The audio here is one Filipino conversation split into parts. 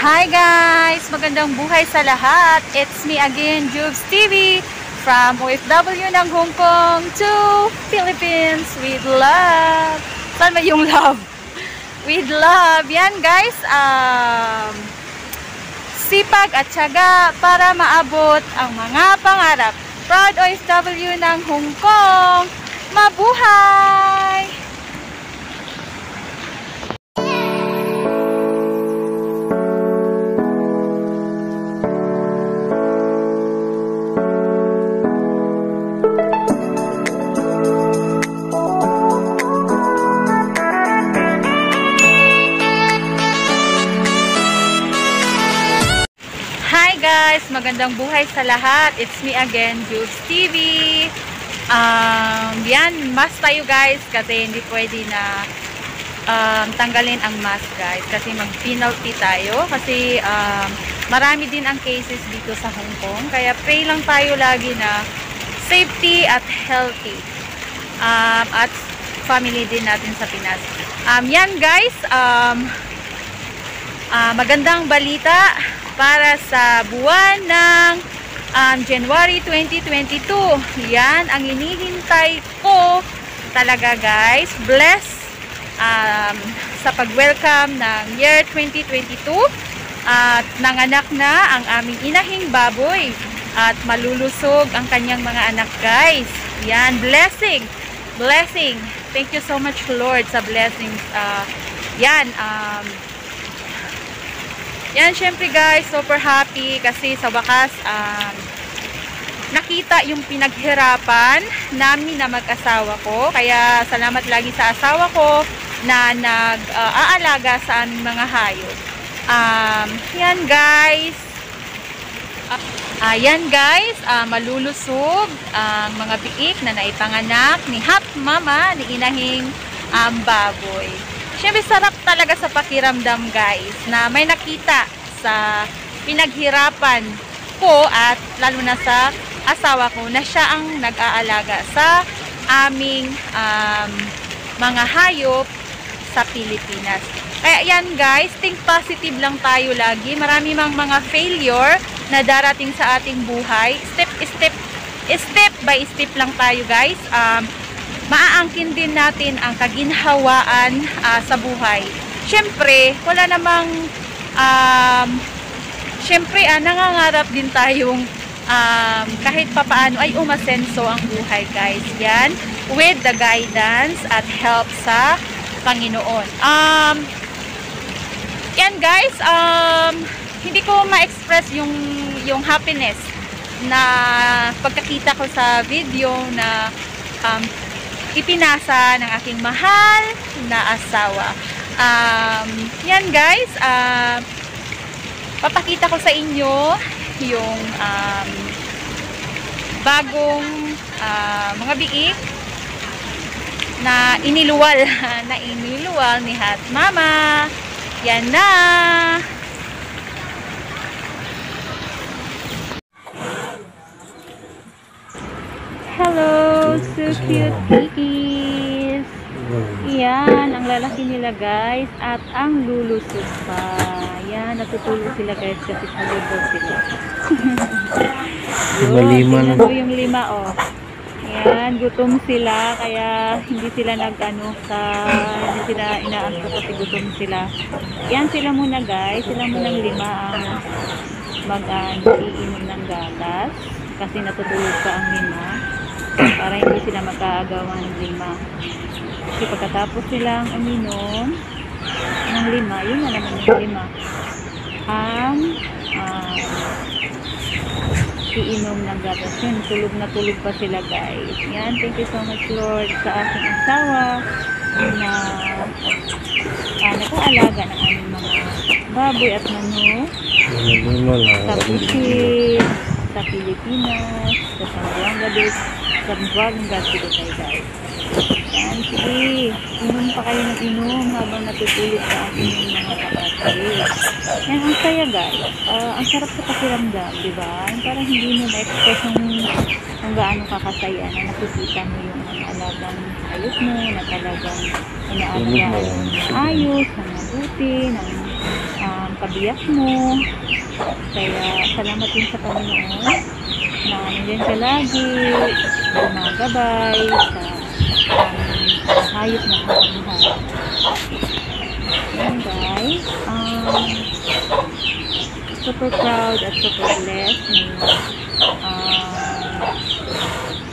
Hi guys! Magandang buhay sa lahat. It's me again, Jubes TV from OFW ng Hong Kong to Philippines with love. Saan ba yung love? With love. Yan guys, um, sipag at syaga para maabot ang mga pangarap. Proud OFW ng Hong Kong. Mabuhay! Guys! Magandang buhay sa lahat. It's me again, Jubes TV. Um, yan, mask tayo guys kasi hindi pwede na um, tanggalin ang mask guys kasi mag-penalty tayo kasi um, marami din ang cases dito sa Hong Kong kaya pray lang tayo lagi na safety at healthy um, at family din natin sa Pinas. Um, yan guys, um, uh, magandang balita para sa buwan ng um, January 2022. Yan ang inihintay ko talaga guys. Bless um, sa pag-welcome ng year 2022 at nanganak na ang aming inahing baboy at malulusog ang kanyang mga anak guys. Yan, blessing. Blessing. Thank you so much Lord sa blessings. Uh, yan, um, yan, syempre guys, super happy kasi sa wakas, um, nakita yung pinaghirapan namin na mag-asawa ko. Kaya salamat lagi sa asawa ko na nag-aalaga uh, sa aming mga hayop. Um, yan guys. Uh, yan guys, uh, malulusog ang mga biik na naipanganak ni Hap Mama ni Inahing um, Baboy. Siyempre, sarap talaga sa pakiramdam, guys, na may nakita sa pinaghirapan ko at lalo na sa asawa ko na siya ang nag-aalaga sa aming um, mga hayop sa Pilipinas. Kaya yan guys, think positive lang tayo lagi. Marami mang mga failure na darating sa ating buhay. Step, step, step by step lang tayo guys. Um, maaangkin din natin ang kaginhawaan uh, sa buhay. Siyempre, wala namang um, siyempre, uh, nangangarap din tayong um, kahit papaano ay umasenso ang buhay guys. Yan, with the guidance at help sa Panginoon. Um, yan guys, um, hindi ko ma-express yung, yung happiness na pagkakita ko sa video na um, ipinasa ng aking mahal na asawa. Um, yan guys, uh, papakita ko sa inyo yung um, bagong uh, mga biik na iniluwal na iniluwal ni Hat Mama. Yan na! So cute kikis. Yan, ang lalaki nila guys. At ang lulusog pa. Yan, natutulog sila guys kasi pagod sila. Yun, tingnan mo yung lima oh. Yan, gutom sila kaya hindi sila nag-ano sa hindi sila inaanto kasi gutom sila. Yan sila muna guys, sila muna lima ang mag-ano, iinom ng gatas kasi natutulog pa ang lima para hindi sila magkaagawa ng lima. Kasi pagkatapos silang uminom ng lima, yun na naman yung lima. Ang um, iinom ng gatas. Yun, tulog na tulog pa sila guys. Yan, thank you so much Lord sa aking asawa na uh, nag-aalaga ng aming mga baboy at manok lang. sa Busit, sa Pilipinas, sa Zamboanga Beach, sa Zamboanga tayo guys. Yan, sige, inom pa kayo ng inom habang natutulog sa ating mga kapatid. Yan, ang saya guys. Ah, ang sarap sa pakiramdam, di ba? Yung Parang hindi mo na-express yung kung gaano kakasaya na nakikita mo yung mga alagang ayos mo, na talagang inaalagaan ayos, ng mabuti, ng um, biyak mo. Kaya salamat din sa Panginoon na nandiyan ka lagi, gumagabay sa um, hayop na kapamuhay. Yan guys. Um, super proud at super blessed ng um,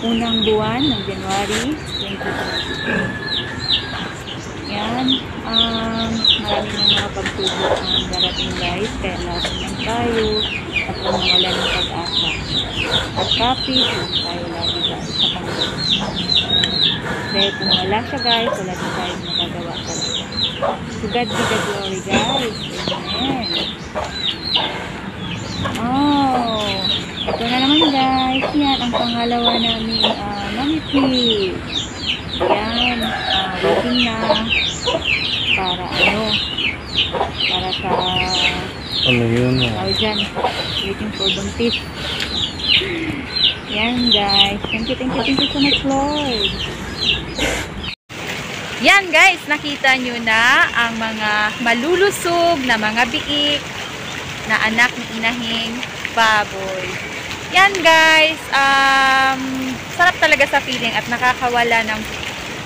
unang buwan ng January 2022. Yan. Um, marami ng mga pagsubok ang darating guys. Kaya lahat lang tayo at kung wala ng pag-asa. At kapit lang tayo lagi guys sa Panginoon. Dahil kung wala siya guys, wala din tayo magagawa talaga. To God be the glory guys. Amen. Oh, ito na naman guys. Yan ang pangalawa namin uh, Mami Pig. Yan, uh, waiting na para ano, para sa Ano yun? tawag dyan, waiting for buntis. Yan guys. Thank you, thank you, thank you so much Lord. Yan guys, nakita nyo na ang mga malulusog na mga biik na anak ng inahing baboy. Yan guys, um, sarap talaga sa feeling at nakakawala ng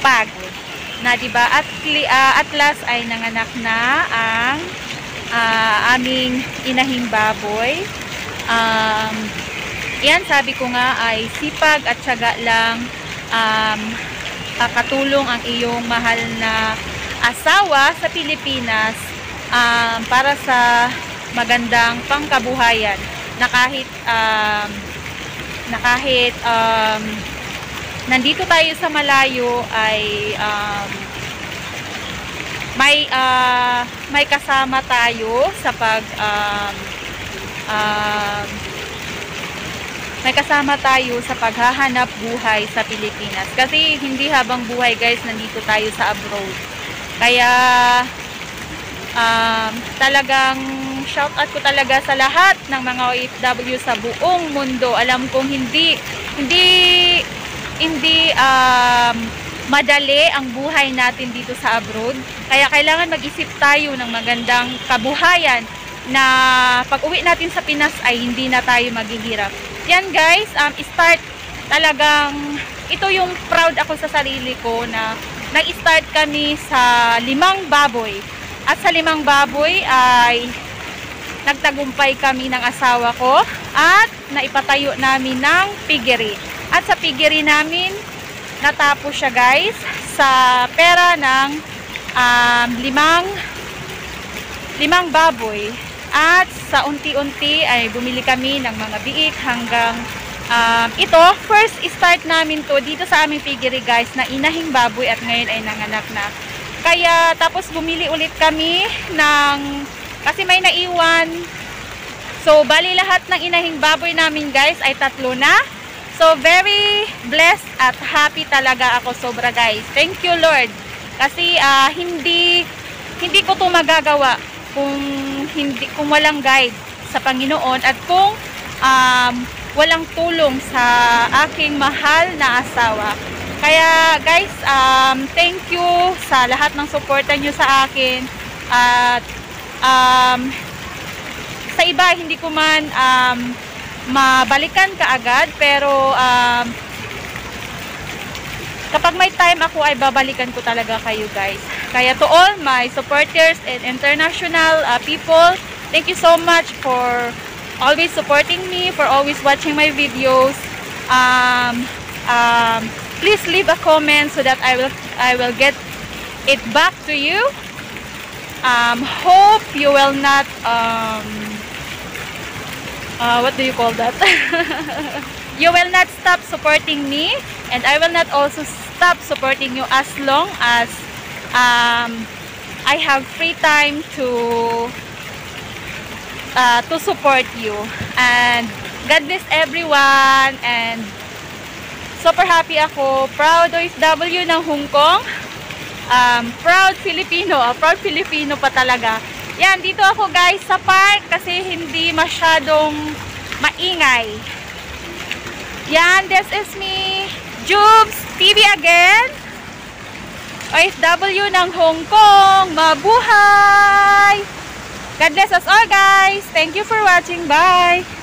pagod. Na 'di? At uh, at last ay nanganak na ang uh, aming inahing baboy. Um, yan sabi ko nga ay sipag at tiyaga lang um, katulong ang iyong mahal na asawa sa Pilipinas um, para sa magandang pangkabuhayan na kahit um, na kahit um, nandito tayo sa malayo ay um, may uh, may kasama tayo sa pag um, um, may kasama tayo sa paghahanap buhay sa Pilipinas. Kasi hindi habang buhay guys, nandito tayo sa abroad. Kaya um, talagang shout out ko talaga sa lahat ng mga OFW sa buong mundo. Alam kong hindi hindi hindi um, madali ang buhay natin dito sa abroad. Kaya kailangan mag-isip tayo ng magandang kabuhayan na pag uwi natin sa Pinas ay hindi na tayo maghihirap. Yan guys, um, start talagang ito yung proud ako sa sarili ko na nag-start kami sa limang baboy. At sa limang baboy ay nagtagumpay kami ng asawa ko at naipatayo namin ng piggery. At sa piggery namin, natapos siya guys sa pera ng um, limang limang baboy. At sa unti-unti ay bumili kami ng mga biik hanggang um, ito, first start namin to dito sa aming piggery guys na inahing baboy at ngayon ay nanganak na. Kaya tapos bumili ulit kami ng kasi may naiwan. So, bali lahat ng inahing baboy namin guys ay tatlo na. So, very blessed at happy talaga ako sobra guys. Thank you Lord. Kasi uh, hindi hindi ko 'to magagawa kung hindi kung walang guide sa Panginoon at kung um, walang tulong sa aking mahal na asawa. Kaya guys, um, thank you sa lahat ng suporta nyo sa akin. At um, sa iba, hindi ko man um, mabalikan kaagad. Pero um, kapag may time ako ay babalikan ko talaga kayo guys. Kaya to all my supporters and international uh, people, thank you so much for always supporting me, for always watching my videos. Um, um, please leave a comment so that I will I will get it back to you. Um, hope you will not um, uh, what do you call that? you will not stop supporting me and I will not also stop supporting you as long as um, I have free time to uh, to support you. And God bless everyone and super happy ako. Proud OFW ng Hong Kong. Um, proud Filipino. Proud Filipino pa talaga yan dito ako guys sa park kasi hindi masyadong maingay yan this is me Jubes TV again. OFW ng Hong Kong. Mabuhay! God bless us all guys. Thank you for watching. Bye!